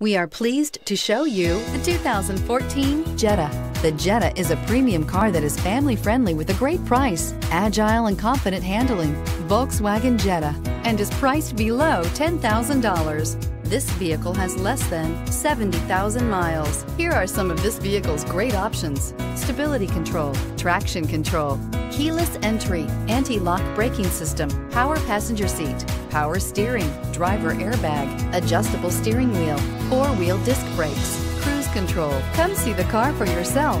We are pleased to show you the 2014 Jetta. The Jetta is a premium car that is family friendly with a great price, agile and confident handling. Volkswagen Jetta and is priced below $10,000. This vehicle has less than 70,000 miles. Here are some of this vehicle's great options. Stability control, traction control, keyless entry, anti-lock braking system, power passenger seat, power steering, driver airbag, adjustable steering wheel, four-wheel disc brakes, cruise control. Come see the car for yourself.